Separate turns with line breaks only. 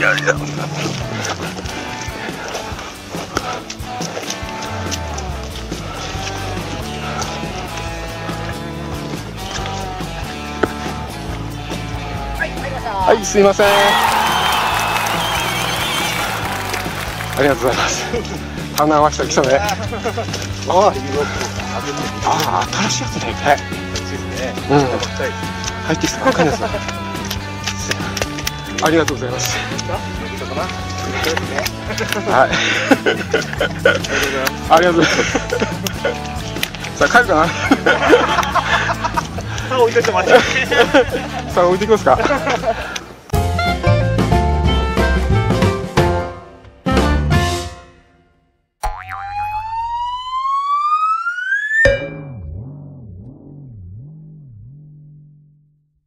いやいやはいすいません。ありがとうございます。花合わせた来たね。ああ新しいやつね。はいうん。入ってきた。ばっかりですありがとうございます。はい。ありがとうございます。さあ帰るかな？
さあ置いて待って。
さあ置いていきますか